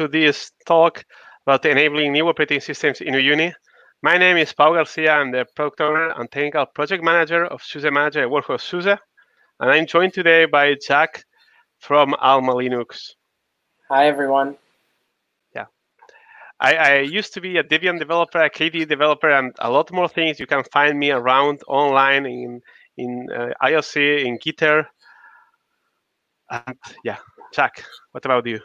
to this talk about enabling new operating systems in Uyuni. My name is Pau Garcia. I'm the product owner and technical project manager of SUSE Manager. I work for SUSE. And I'm joined today by Jack from Alma Linux. Hi, everyone. Yeah. I, I used to be a Debian developer, a KDE developer, and a lot more things. You can find me around online in, in uh, IRC, in Gitter. And yeah, Jack, what about you?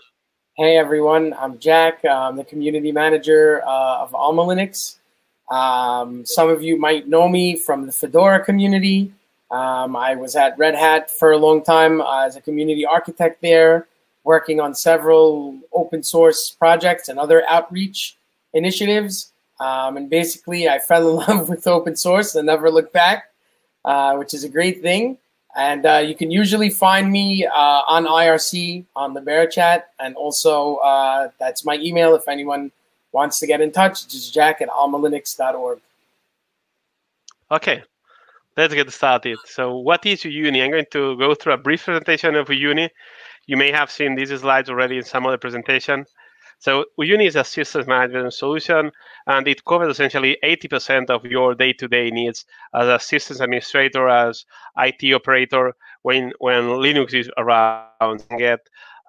Hey everyone, I'm Jack. I'm the community manager uh, of Alma Linux. Um, some of you might know me from the Fedora community. Um, I was at Red Hat for a long time uh, as a community architect there, working on several open source projects and other outreach initiatives. Um, and basically, I fell in love with open source and never looked back, uh, which is a great thing. And uh, you can usually find me uh, on IRC on Libera Chat. And also, uh, that's my email if anyone wants to get in touch. It's jack at almalinux.org. Okay, let's get started. So what is Uyuni? I'm going to go through a brief presentation of Uyuni. You may have seen these slides already in some other presentation. So Uyuni is a systems management solution, and it covers essentially 80% of your day-to-day needs as a systems administrator, as IT operator, when, when Linux is around. Get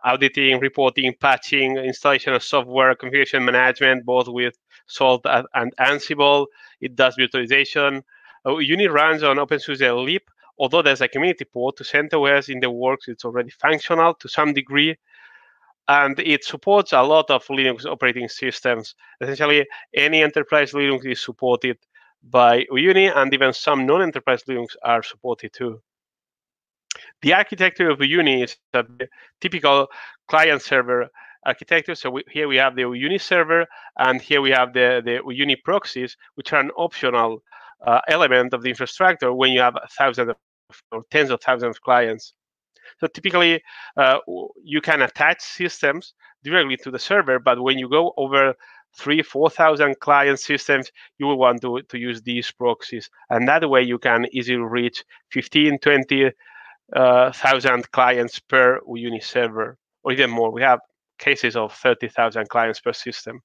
auditing, reporting, patching, installation of software, configuration management, both with Salt and Ansible. It does virtualization. Uh, Uyuni runs on OpenSUSE Leap, although there's a community port to CentOS in the works, it's already functional to some degree and it supports a lot of Linux operating systems. Essentially, any enterprise Linux is supported by Uyuni, and even some non-enterprise Linux are supported too. The architecture of Uyuni is a typical client-server architecture. So we, here we have the Uyuni server, and here we have the, the Uyuni proxies, which are an optional uh, element of the infrastructure when you have thousands of, or tens of thousands of clients. So typically, uh, you can attach systems directly to the server, but when you go over three, 4,000 client systems, you will want to, to use these proxies. And that way you can easily reach 15, 20,000 uh, clients per Uyuni server, or even more. We have cases of 30,000 clients per system.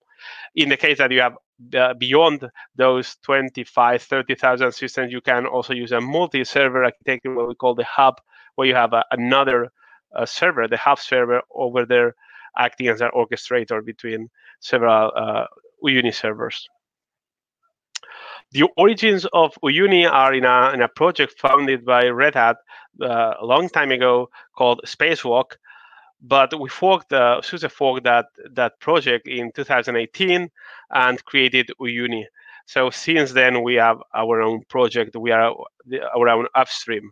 In the case that you have uh, beyond those 25, 30,000 systems, you can also use a multi-server architecture, what we call the hub where you have a, another uh, server, the hub server over there, acting as an orchestrator between several uh, Uyuni servers. The origins of Uyuni are in a, in a project founded by Red Hat uh, a long time ago called Spacewalk, but we forked, uh, SUSE forked that, that project in 2018 and created Uyuni. So since then, we have our own project. We are our own upstream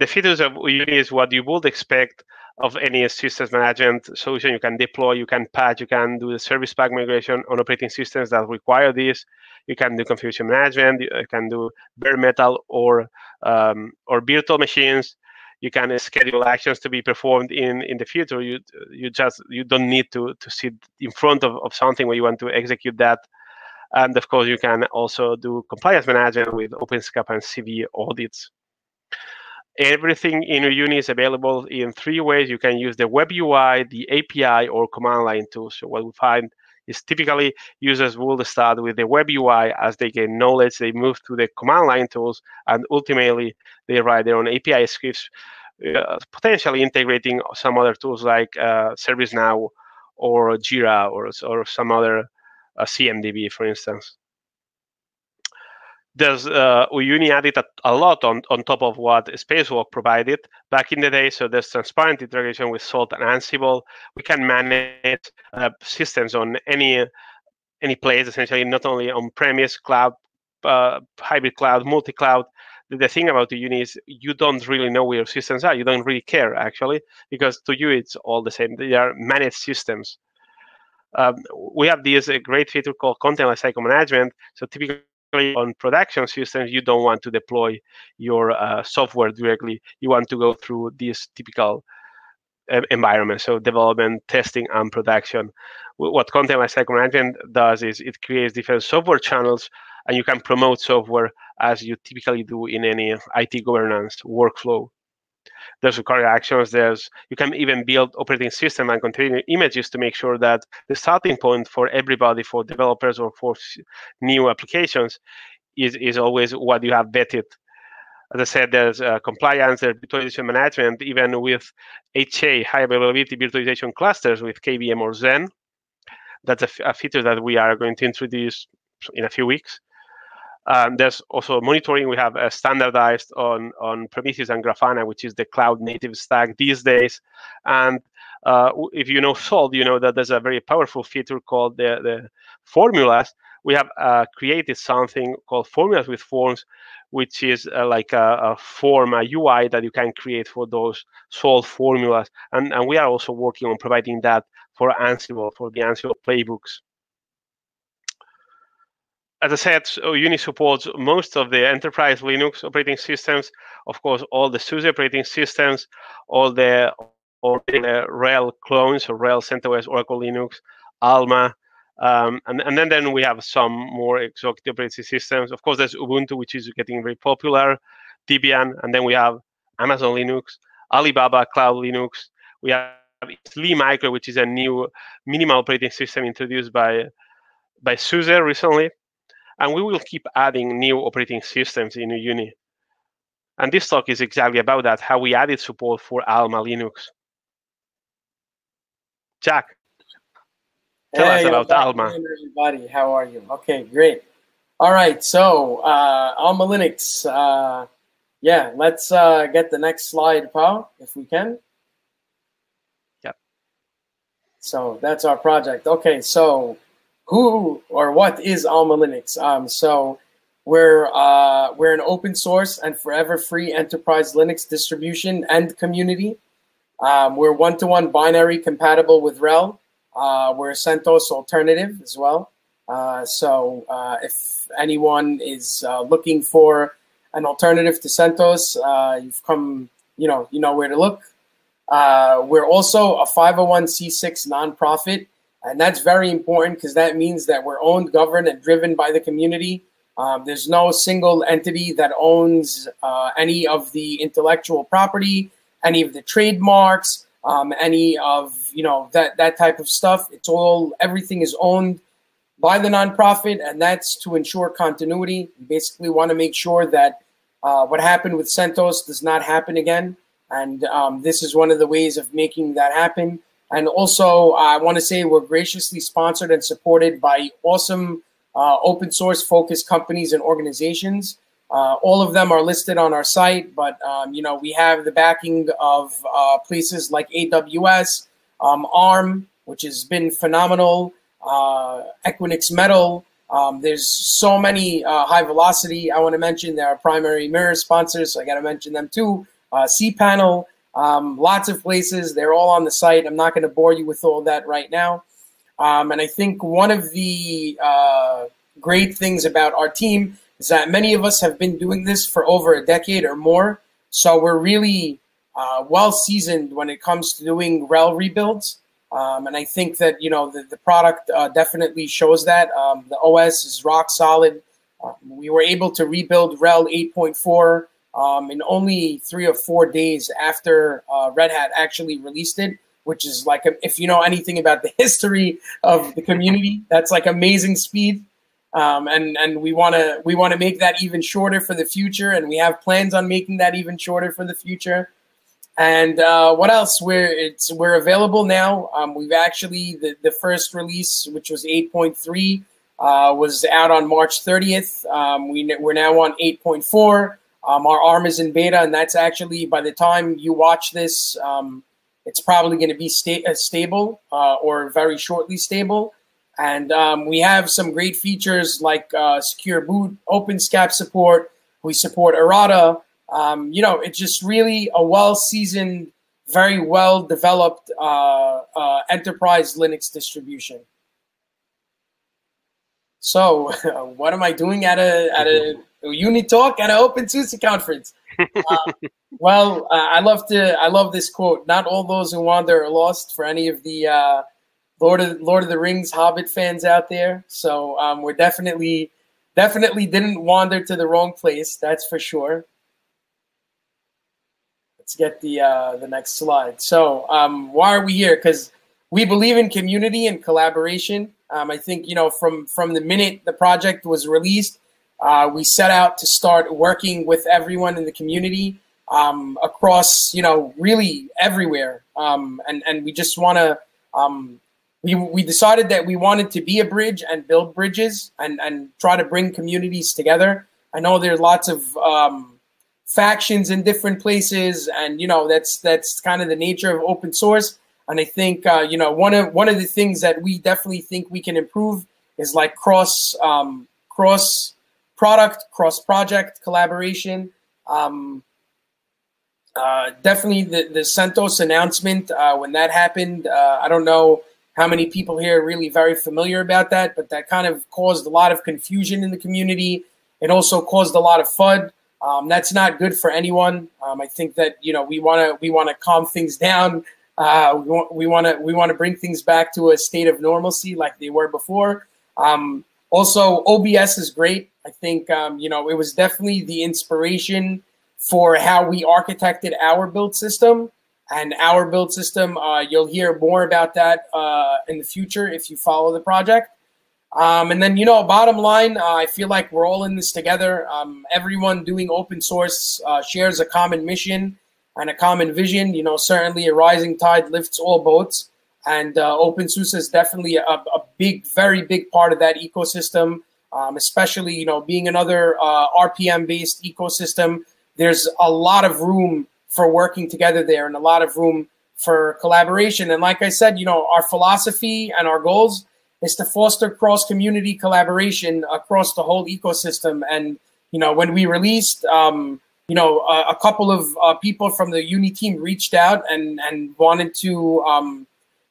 the features of Uyuni is what you would expect of any systems management solution. You can deploy, you can patch, you can do the service pack migration on operating systems that require this. You can do configuration management, you can do bare metal or um, or virtual machines. You can schedule actions to be performed in in the future. You you just you don't need to to sit in front of, of something where you want to execute that. And of course, you can also do compliance management with OpenSCAP and CVE audits. Everything in Uyuni is available in three ways. You can use the web UI, the API, or command line tools. So what we find is typically users will start with the web UI as they gain knowledge, they move to the command line tools, and ultimately they write their own API scripts, uh, potentially integrating some other tools like uh, ServiceNow or Jira or, or some other uh, CMDB, for instance there's uh, Uyuni added a, a, lot on, on top of what Spacewalk provided back in the day. So there's transparent integration with Salt and Ansible. We can manage uh, systems on any any place, essentially, not only on premise, cloud, uh, hybrid cloud, multi-cloud. The, the thing about Uyuni is you don't really know where your systems are. You don't really care, actually, because to you, it's all the same. They are managed systems. Um, we have this uh, great feature called content lifecycle management. So typically, on production systems, you don't want to deploy your uh, software directly. You want to go through this typical uh, environment, so development, testing, and production. What Content Lifecycle Management does is it creates different software channels, and you can promote software as you typically do in any IT governance workflow. There's recurring actions. There's you can even build operating system and container images to make sure that the starting point for everybody, for developers or for new applications, is is always what you have vetted. As I said, there's uh, compliance, there's virtualization management, even with HA, high availability virtualization clusters with KVM or Xen. That's a, feature that we are going to introduce in a few weeks. Um, there's also monitoring. We have uh, standardized on on Prometheus and Grafana, which is the cloud native stack these days. And uh, if you know Salt, you know that there's a very powerful feature called the, the formulas. We have uh, created something called formulas with forms, which is uh, like a, a, form, a UI that you can create for those Salt formulas. And, and we are also working on providing that for Ansible, for the Ansible playbooks as I said, Uyuni supports most of the enterprise Linux operating systems. Of course, all the SUSE operating systems, all the all the RHEL clones, or RHEL CentOS, Oracle Linux, Alma, um, and, and then, then we have some more exotic operating systems. Of course, there's Ubuntu, which is getting very popular, Debian, and then we have Amazon Linux, Alibaba Cloud Linux. We have SLE Micro, which is a new minimal operating system introduced by by SUSE recently. And we will keep adding new operating systems in Uyuni. And this talk is exactly about that, how we added support for Alma Linux. Jack, tell hey, us about Alma. Everybody, how are you? Okay, great. All right, so uh, Alma Linux. Uh, yeah, let's uh, get the next slide, Pau, if we can. Yep. So that's our project. Okay, so who or what is Alma Linux? Um, so we're uh, we're an open source and forever free enterprise Linux distribution and community. Um, we're one-to-one binary compatible with RHEL. Uh, we're a CentOS alternative as well. Uh, so uh, if anyone is uh, looking for an alternative to CentOS, uh, you've come, you know, you know where to look. we're also a 501c6 nonprofit and that's very important because that means that we're owned, governed, and driven by the community. Um, there's no single entity that owns uh, any of the intellectual property, any of the trademarks, um, any of you know that that type of stuff. It's all everything is owned by the nonprofit, and that's to ensure continuity. We basically want to make sure that uh, what happened with CentOS does not happen again, and um, this is one of the ways of making that happen. And also, I want to say we're graciously sponsored and supported by awesome uh, open source focused companies and organizations. Uh, all of them are listed on our site, but um, you know we have the backing of uh, places like AWS, um, ARM, which has been phenomenal, uh, Equinix Metal. Um, there's so many uh, Hivelocity. I want to mention their primary mirror sponsors, so I got to mention them too. Uh, cPanel, um, lots of places. They're all on the site. I'm not going to bore you with all that right now. Um, and I think one of the uh, great things about our team is that many of us have been doing this for over a decade or more. So we're really uh, well seasoned when it comes to doing RHEL rebuilds. Um, and I think that, you know, the, the product uh, definitely shows that. Um, the OS is rock solid. Um, we were able to rebuild RHEL 8.4 um, in only three or four days after uh, Red Hat actually released it, which is like, a, if you know anything about the history of the community, that's like amazing speed. Um, and and we want to we want to make that even shorter for the future, and we have plans on making that even shorter for the future. And uh, what else? We're it's we're available now. Um, we've actually the the first release, which was 8.3, uh, was out on March 30th. Um, we we're now on 8.4. Um, our arm is in beta, and that's actually by the time you watch this, um, it's probably going to be sta- uh, stable uh, or very shortly stable. And um, we have some great features like uh, secure boot, OpenSCAP support. We support errata. Um, you know, it's just really a well-seasoned, very well-developed uh, uh, enterprise Linux distribution. So, what am I doing at a at a Uyuni talk at an open SUSE conference. Uh, well, uh, I love to. I love this quote. Not all those who wander are lost. For any of the uh, Lord of Lord of the Rings Hobbit fans out there, so um, we're definitely definitely didn't wander to the wrong place. That's for sure. let's get the uh, the next slide. So um, why are we here? Because we believe in community and collaboration. Um, I think you know from from the minute the project was released, uh, we set out to start working with everyone in the community um, across you know really everywhere, um, and and we just want to. Um, we, we decided that we wanted to be a bridge and build bridges and, and try to bring communities together. I know there's lots of um, factions in different places, and you know that's that's kind of the nature of open source. And I think uh, you know one of one of the things that we definitely think we can improve is like cross um, cross product, cross project collaboration. Um, uh, definitely the the CentOS announcement uh, when that happened. Uh, I don't know how many people here are really very familiar about that, but that kind of caused a lot of confusion in the community. It also caused a lot of FUD. Um, that's not good for anyone. Um, I think that you know we want to we want to calm things down. Uh, we want to we want to bring things back to a state of normalcy like they were before. Um, also, OBS is great. I think um, you know it was definitely the inspiration for how we architected our build system and our build system. Uh, you'll hear more about that uh, in the future if you follow the project. Um, and then, you know, bottom line, uh, I feel like we're all in this together. Um, everyone doing open source uh, shares a common mission and a common vision. You know, certainly a rising tide lifts all boats. And uh, OpenSUSE is definitely a, a, big, very big part of that ecosystem, um, especially, you know, being another uh, RPM-based ecosystem. There's a lot of room for working together there and a lot of room for collaboration. And like I said, you know, our philosophy and our goals – is to foster cross community collaboration across the whole ecosystem. And you know, when we released, um, you know, a, a couple of uh, people from the Uyuni team reached out and and wanted to um,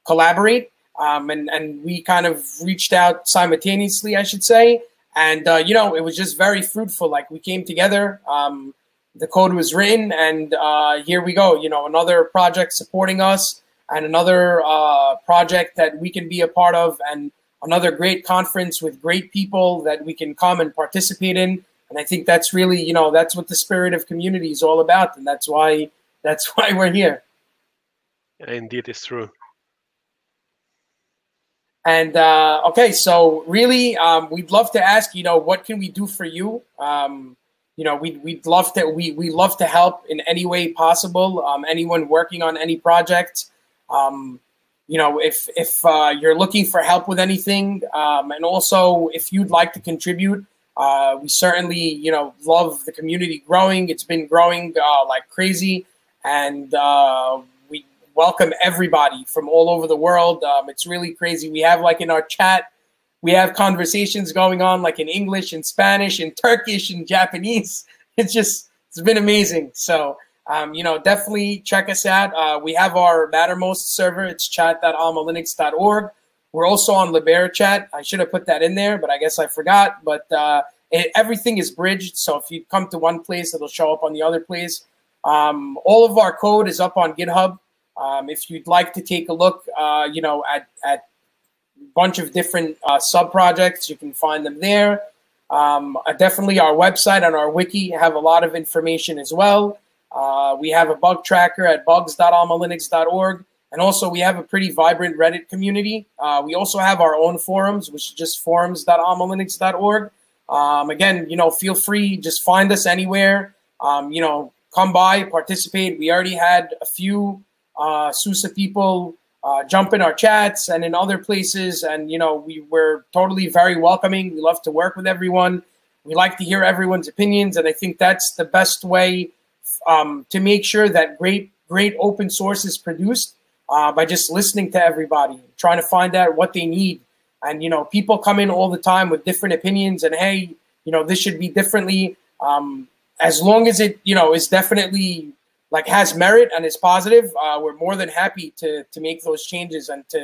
collaborate, um, and and we kind of reached out simultaneously, I should say. And uh, you know, it was just very fruitful. Like we came together. Um, the code was written, and uh, here we go. You know, another project supporting us, and another uh, project that we can be a part of, and another great conference with great people that we can come and participate in. And I think that's really, you know, that's what the spirit of community is all about, and that's why that's why we're here. Indeed, it's true. And uh, okay, so really, um, we'd love to ask, you know, what can we do for you? Um, you know, we'd, we'd love to we we love to help in any way possible. Um, anyone working on any project, um, you know, if if uh, you're looking for help with anything, um, and also if you'd like to contribute, uh, we certainly you know love the community growing. It's been growing uh, like crazy, and uh, welcome everybody from all over the world. Um, it's really crazy. We have like in our chat, we have conversations going on like in English and Spanish and Turkish and Japanese. It's just it's been amazing. So um, you know, definitely check us out. Uh, we have our Mattermost server. It's chat.almalinux.org. We're also on Libera Chat. I should have put that in there, but I guess I forgot. But uh, it, everything is bridged. So if you come to one place, it'll show up on the other place. Um, all of our code is up on GitHub. Um, if you'd like to take a look, uh, you know, at, at a bunch of different uh, sub projects, you can find them there. Um, uh, definitely our website and our wiki have a lot of information as well. Uh, we have a bug tracker at bugs.almalinux.org. And also, we have a pretty vibrant Reddit community. Uh, we also have our own forums, which is just forums.almalinux.org. Um, again, you know, feel free, just find us anywhere. Um, you know, come by, participate. We already had a few uh, SUSE people uh, jump in our chats and in other places. And, you know, we were totally very welcoming. We love to work with everyone. We like to hear everyone's opinions. And I think that's the best way um, to make sure that great great open source is produced uh, by just listening to everybody, trying to find out what they need. And you know, people come in all the time with different opinions, and hey, you know, this should be differently. Um, as long as it, you know, is definitely like has merit and is positive, uh, we're more than happy to to make those changes and to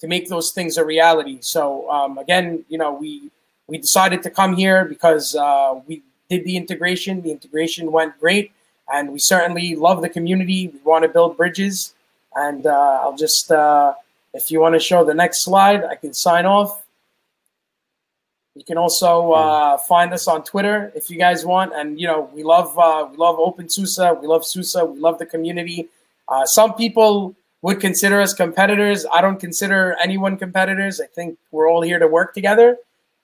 to make those things a reality. So um, again, you know, we we decided to come here because uh, we did the integration. The integration went great and we certainly love the community. We want to build bridges, and uh, I'll just, uh, if you want to show the next slide, I can sign off. You can also uh, find us on Twitter if you guys want. And you know, we love uh, we love OpenSUSE. We love SUSE. We love the community. Uh, some people would consider us competitors. I don't consider anyone competitors. I think we're all here to work together,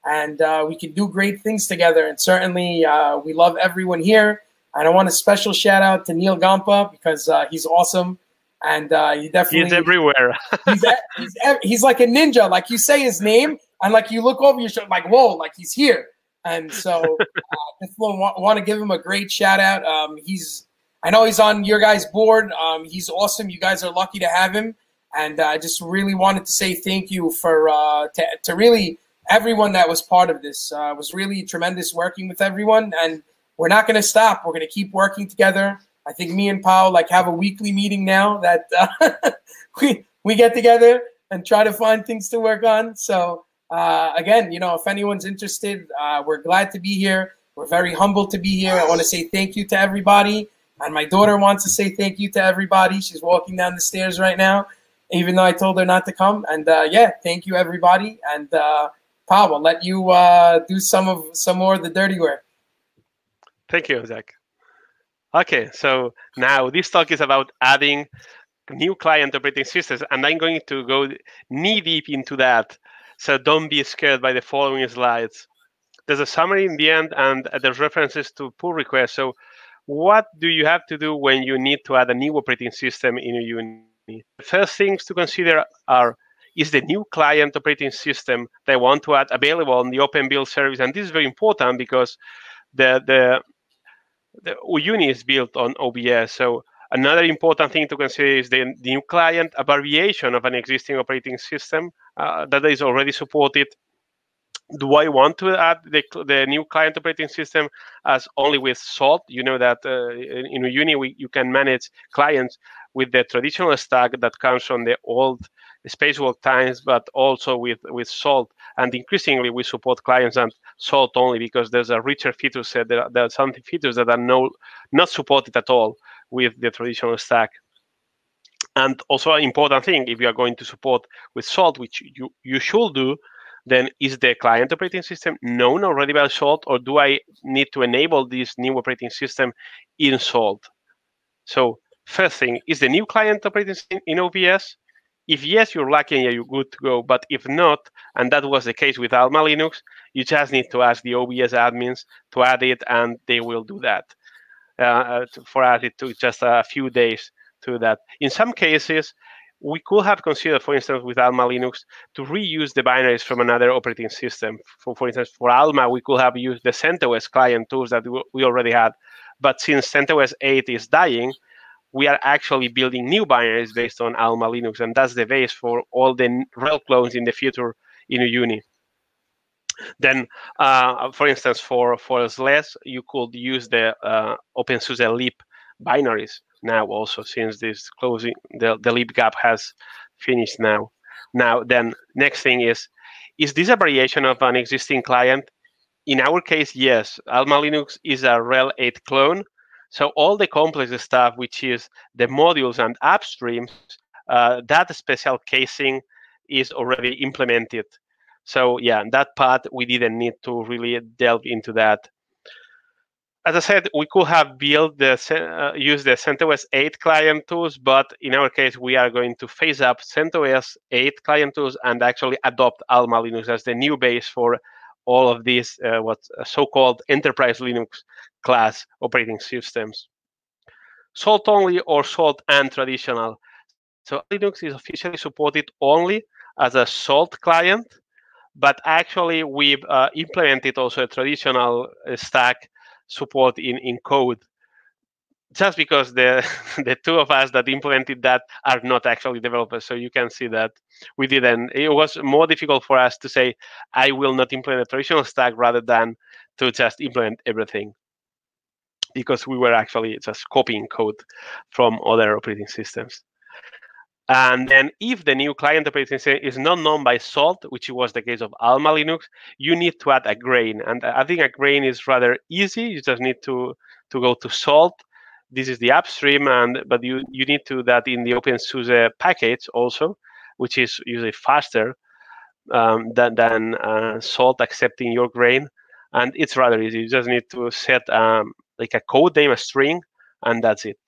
and uh, we can do great things together. And certainly, uh, we love everyone here. And I want a special shout out to Neal Gompa because uh, he's awesome and uh, he definitely he's everywhere. he's, he's he's like a ninja. Like you say his name, and like you look over your shoulder, like whoa, like he's here. And so, uh, want, want to give him a great shout out. Um, he's I know he's on your guys' board. Um, he's awesome. You guys are lucky to have him, and uh, I just really wanted to say thank you for uh, to, to really everyone that was part of this. Uh, it was really tremendous working with everyone, and we're not going to stop. We're going to keep working together. I think me and Pau like have a weekly meeting now that uh, we we get together and try to find things to work on. So uh, again, you know, if anyone's interested, uh, we're glad to be here. We're very humbled to be here. I want to say thank you to everybody, and my daughter wants to say thank you to everybody. She's walking down the stairs right now, even though I told her not to come. And uh, yeah, thank you everybody. And uh, Pau, I'll let you uh, do some of some more of the dirty work. Thank you, Zach. Okay, so now this talk is about adding new client operating systems, and I'm going to go knee deep into that. So don't be scared by the following slides. There's a summary in the end, and there's references to pull requests. So what do you have to do when you need to add a new operating system in Uyuni? The first things to consider are is the new client operating system they want to add available on the open build service and this is very important because the the the Uyuni is built on OBS. So another important thing to consider is the, the new client, a variation of an existing operating system uh, that is already supported. Do I want to add the, the new client operating system as only with Salt? You know that uh, in, in Uyuni we, you can manage clients with the traditional stack that comes from the old spacewalk times, but also with, with Salt. And increasingly, we support clients and Salt only because there's a richer feature set. There, there are some features that are no, not supported at all with the traditional stack. And also an important thing, if you are going to support with Salt, which you, you should do, then is the client operating system known already by Salt, or do I need to enable this new operating system in Salt? So first thing, is the new client operating system in OBS? If yes, you're lucky and you're good to go. But if not, and that was the case with Alma Linux, you just need to ask the OBS admins to add it, and they will do that. Uh, for us, it took just a few days to that. In some cases, we could have considered, for instance, with Alma Linux, to reuse the binaries from another operating system. For, for instance, for Alma, we could have used the CentOS client tools that we already had. But since CentOS 8 is dying, we are actually building new binaries based on Alma Linux, and that's the base for all the RHEL clones in the future in Uyuni. Then, uh, for instance, for for SLES, you could use the uh, OpenSUSE Leap binaries now also, since this closing the the Leap gap has finished now. Now, then, next thing is, is this a variation of an existing client? In our case, yes. Alma Linux is a RHEL 8 clone, so all the complex stuff, which is the modules and AppStreams, uh, that special casing is already implemented. So yeah, that part we didn't need to really delve into that. As I said, we could have built the uh, use the CentOS 8 client tools, but in our case, we are going to phase up CentOS 8 client tools and actually adopt Alma Linux as the new base for all of these uh, what uh, so-called enterprise Linux class operating systems. Salt only or Salt and traditional. So Linux is officially supported only as a Salt client, but actually we've uh, implemented also a traditional uh, stack support in, in code just because the the two of us that implemented that are not actually developers so you can see that we didn't it was more difficult for us to say i will not implement a traditional stack rather than to just implement everything because we were actually just copying code from other operating systems. And then if the new client operating system is not known by Salt, which was the case of Alma Linux, you need to add a grain. And I think a grain is rather easy. You just need to, to go to Salt. This is the upstream, and but you, you need to that in the OpenSUSE package also, which is usually faster. um, than, than uh, salt accepting your grain. And it's rather easy. You just need to set um, like a code name, a string, and that's it.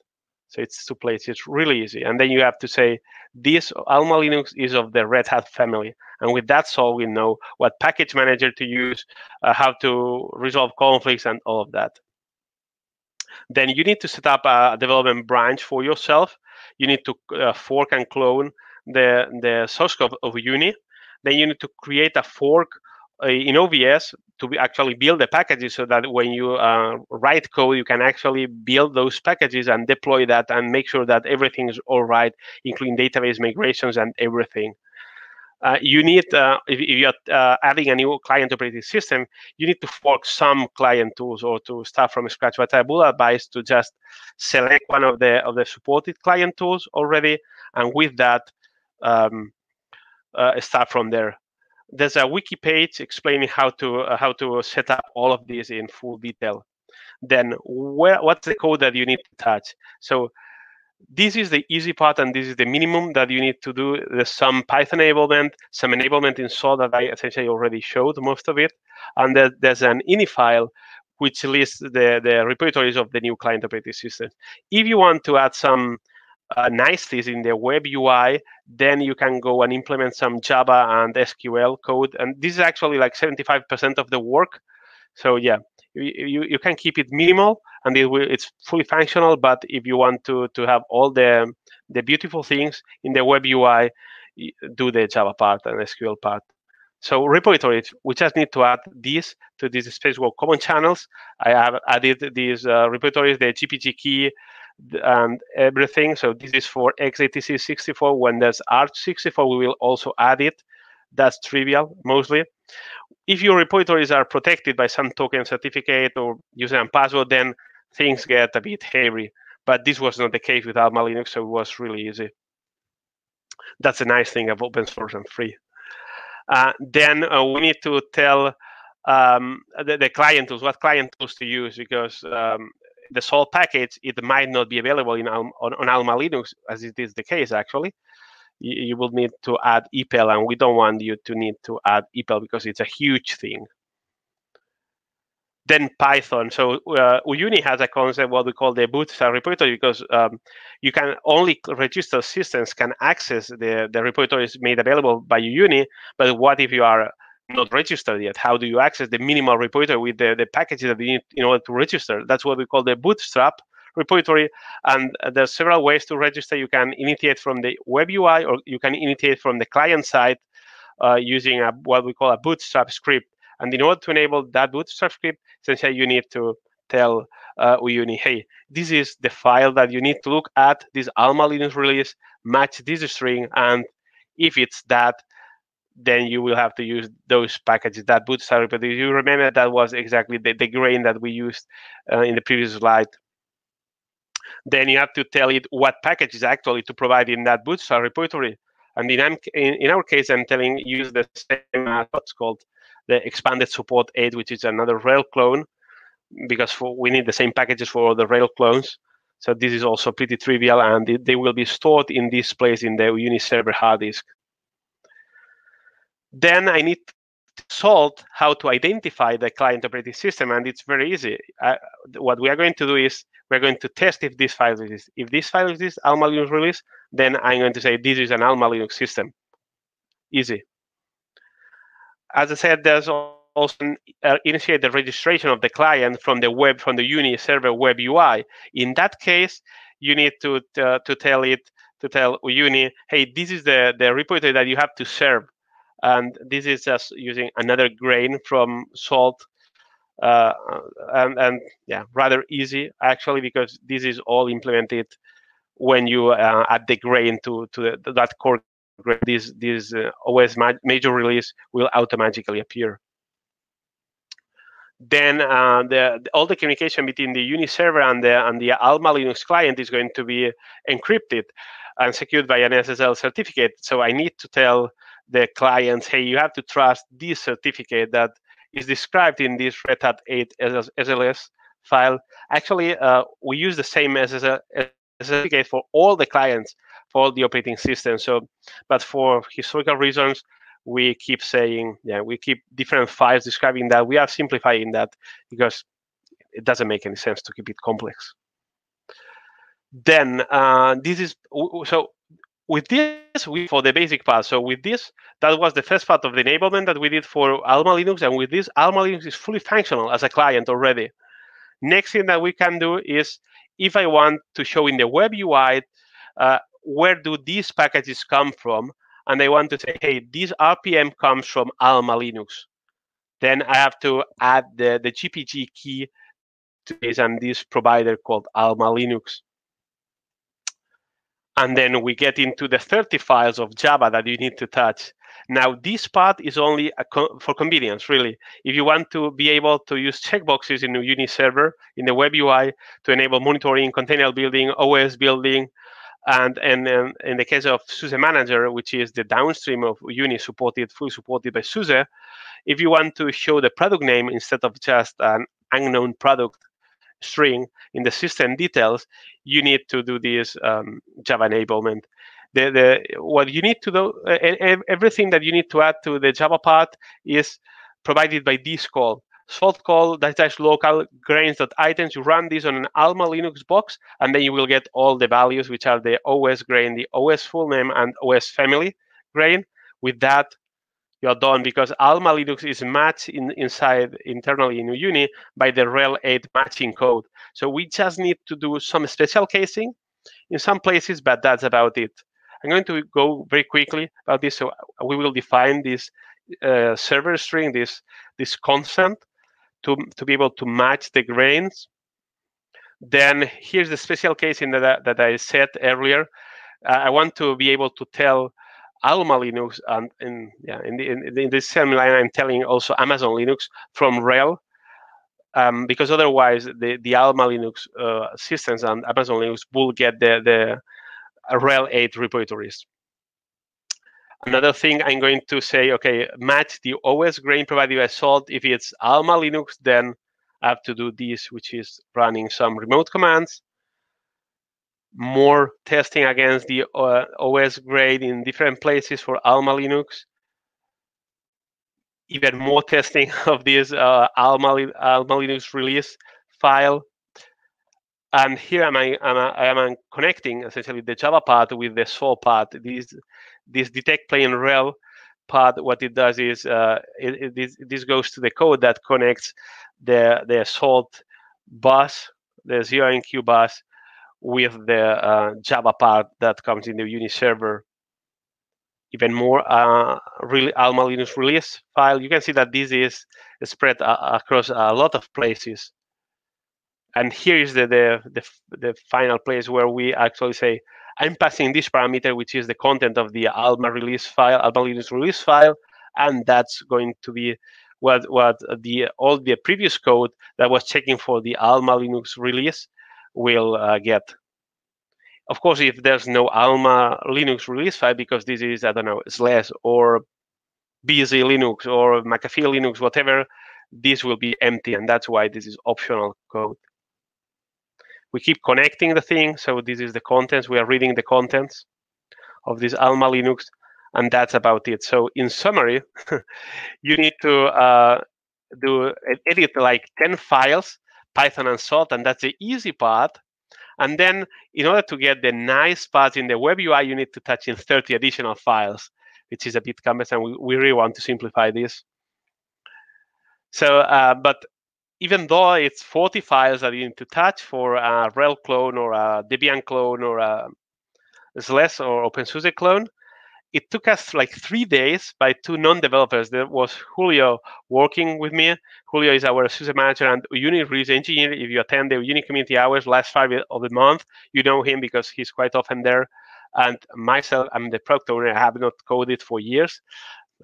So it's two places. It's really easy. And then you have to say, this Alma Linux is of the Red Hat family. And with that solved, we know what package manager to use, uh, how to resolve conflicts, and all of that. Then you need to set up a development branch for yourself. You need to uh, fork and clone the, the source code of Uyuni. Then you need to create a fork in OBS to actually build the packages so that when you uh, write code, you can actually build those packages and deploy that and make sure that everything is all right, including database migrations and everything. Uh, you need, uh, if, if, you're uh, adding a new client operating system, you need to fork some client tools or to start from scratch. But I would advise to just select one of the of the supported client tools already, and with that, um, uh, start from there there's a wiki page explaining how to uh, how to set up all of these in full detail. Then where, what's the code that you need to touch? So this is the easy part and this is the minimum that you need to do. There's some Python enablement, some enablement in Salt that I essentially already showed most of it. And there, there's an ini file which lists the, the repositories of the new client operating system. If you want to add some uh, niceties in the web UI, then you can go and implement some Java and SQL code. And this is actually like 75% of the work. So yeah, you, you can keep it minimal and it will, it's fully functional. But if you want to, to have all the, the beautiful things in the web UI, do the Java part and SQL part. So repositories, we just need to add this to this space called common channels. I have added these uh, repositories, the GPG key, and everything. So this is for x86 64. When there's aarch64, we will also add it. That's trivial mostly. If your repositories are protected by some token certificate or user and password, then things get a bit hairy. But this was not the case with Alma Linux, so it was really easy. That's a nice thing of open source and free. Uh, then uh, we need to tell um, the, the, client tools, what client tools to use, because um, the salt package, it might not be available in on, on Alma Linux, as it is the case actually. You, you will need to add EPEL, and we don't want you to need to add EPEL because it's a huge thing. Then Python. So uh, Uyuni has a concept what we call the bootstrap repository because um, you can only register systems can access the, the repositories made available by Uyuni. But what if you are not registered yet. How do you access the minimal repository with the, the packages that you need in order to register? That's what we call the bootstrap repository. And there's several ways to register. You can initiate from the web UI or you can initiate from the client side uh, using a, what we call a bootstrap script. And in order to enable that bootstrap script, essentially you need to tell uh, Uyuni, hey, this is the file that you need to look at, this Alma Linux release, match this string, and if it's that, then you will have to use those packages that bootstrap but you remember that was exactly the, the grain that we used uh, in the previous slide. Then you have to tell it what packages actually to provide in that bootstrap repository. And in, in, our case i'm telling use the same uh, what's called the expanded support 8 which is another RHEL clone because for, we need the same packages for the RHEL clones. So this is also pretty trivial and they will be stored in this place in the Uyuni server hard disk then I need to salt how to identify the client operating system, and it's very easy. Uh, what we are going to do is we're going to test if this file exists. If this file exists, Alma Linux release, then I'm going to say this is an Alma Linux system. Easy. As I said, there's also uh, initiate the registration of the client from the web from the Uyuni server web UI. In that case, you need to uh, to tell it to tell Uyuni hey, this is the the repository that you have to serve and this is just using another grain from salt uh, and, and yeah rather easy actually because this is all implemented when you uh, add the grain to to the, that core grain this this uh, OS ma major release will automatically appear then uh, the, all the communication between the Uyuni server and the and the Alma Linux client is going to be encrypted and secured by an SSL certificate. So I need to tell the clients, hey, you have to trust this certificate that is described in this Red Hat 8 SLS file. Actually, uh, we use the same SSL certificate for all the clients for all the operating systems. So, but for historical reasons, we keep saying, yeah, we keep different files describing that. We are simplifying that because it doesn't make any sense to keep it complex. Then uh, this is so with this we for the basic part. So with this, that was the first part of the enablement that we did for Alma Linux, and with this, Alma Linux is fully functional as a client already. Next thing that we can do is if I want to show in the web UI uh, where do these packages come from, and I want to say, hey, this RPM comes from Alma Linux. Then I have to add the, the GPG key to this and this provider called Alma Linux. And then we get into the 30 files of Java that you need to touch. Now, this part is only co for convenience, really. If you want to be able to use checkboxes in the Uyuni server, in the web UI, to enable monitoring, container building, OS building, and, and, and in the case of SUSE Manager, which is the downstream of Uyuni supported, fully supported by SUSE, if you want to show the product name instead of just an unknown product string in the system details, you need to do this um, Java enablement. The, the, what you need to do, uh, everything that you need to add to the Java part is provided by this call. Salt call dash local grains.items. You run this on an Alma Linux box, and then you will get all the values, which are the OS grain, the OS full name, and OS family grain. With that, you're done because Alma Linux is matched in, inside internally in Uyuni by the RHEL 8 matching code. So we just need to do some special casing in some places, but that's about it. I'm going to go very quickly about this. So we will define this uh, server string, this this constant, to to be able to match the grains. Then here's the special casing that I, that I said earlier. Uh, I want to be able to tell Alma Linux and in yeah in, the, in, this same line I'm telling also Amazon Linux from RHEL um, because otherwise the the Alma Linux uh, systems and Amazon Linux will get the the RHEL 8 repositories. Another thing I'm going to say, okay, match the OS grain provided by Salt. If it's Alma Linux, then I have to do this, which is running some remote commands more testing against the uh, OS grain in different places for Alma Linux. Even more testing of this uh, Alma, Alma Linux release file. And here am I, am I, am I connecting essentially the Java part with the Salt part. This, this detect plain rel part, what it does is uh, it, it, this, goes to the code that connects the, the Salt bus, the ZeroMQ bus, with the uh, Java part that comes in the Uyuni server. Even more, uh, really Alma Linux release file. You can see that this is spread uh, across a lot of places. And here is the, the, the, the final place where we actually say, I'm passing this parameter, which is the content of the Alma release file, Alma Linux release file, and that's going to be what what the all the previous code that was checking for the Alma Linux release will uh, get. Of course, if there's no Alma Linux release file, because this is, I don't know, Slash or VZ Linux or McAfee Linux, whatever, this will be empty, and that's why this is optional code. We keep connecting the thing, so this is the contents. We are reading the contents of this Alma Linux, and that's about it. So in summary, you need to uh, do edit like 10 files Python and Salt, and that's the easy part. And then in order to get the nice parts in the web UI, you need to touch in 30 additional files, which is a bit cumbersome. We, we really want to simplify this. So, uh, but even though it's 40 files that you need to touch for a RHEL clone or a Debian clone or a SLES or OpenSUSE clone, it took us like three days by two non-developers. There was Julio working with me. Julio is our SUSE manager and Uyuni release engineer. If you attend the Uyuni community hours last Friday of the month, you know him because he's quite often there. And myself, I'm the product owner. I have not coded for years.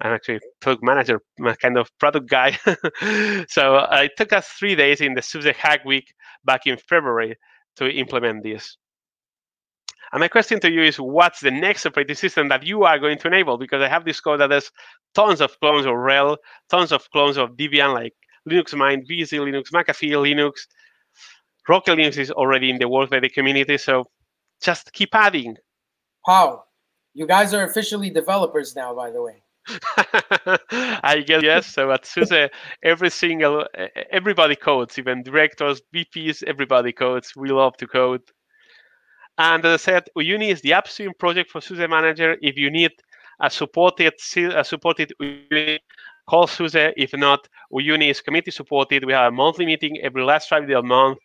I'm actually product manager, kind of product guy. so uh, it took us three days in the SUSE Hack Week back in February to implement this. And my question to you is, what's the next operating system that you are going to enable? Because I have this code that there's tons of clones of RHEL, tons of clones of Debian, like Linux Mint, VZ Linux, McAfee Linux. Rocky Linux is already in the work by the community, so just keep adding. Wow. You guys are officially developers now, by the way. I guess yes. So at SUSE, uh, every single uh, everybody codes, even directors, VPs, everybody codes. We love to code. And as I said, Uyuni is the upstream project for SUSE Manager. If you need a supported a supported Uyuni, call SUSE. If not, Uyuni is community supported. We have a monthly meeting every last Friday of the month.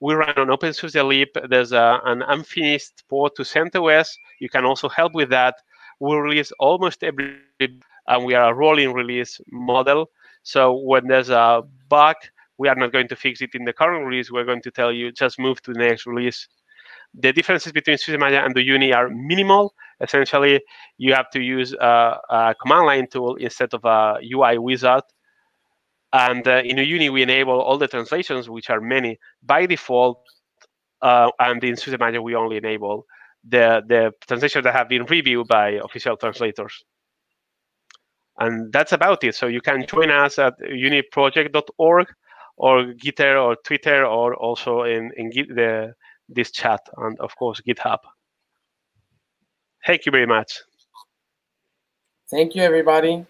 We run on OpenSUSE Leap. There's a, an unfinished port to CentOS. You can also help with that we release almost every and we are a rolling release model. So when there's a bug, we are not going to fix it in the current release. We're going to tell you just move to the next release. The differences between SUSE and the Uyuni are minimal. Essentially, you have to use a, a command line tool instead of a UI wizard. And uh, in Uyuni, we enable all the translations, which are many by default. Uh, and in SUSE we only enable the, the translations that have been reviewed by official translators. And that's about it. So you can join us at uyuni-project.org or Gitter or Twitter or also in, in the, this chat and of course GitHub. Thank you very much. Thank you, everybody.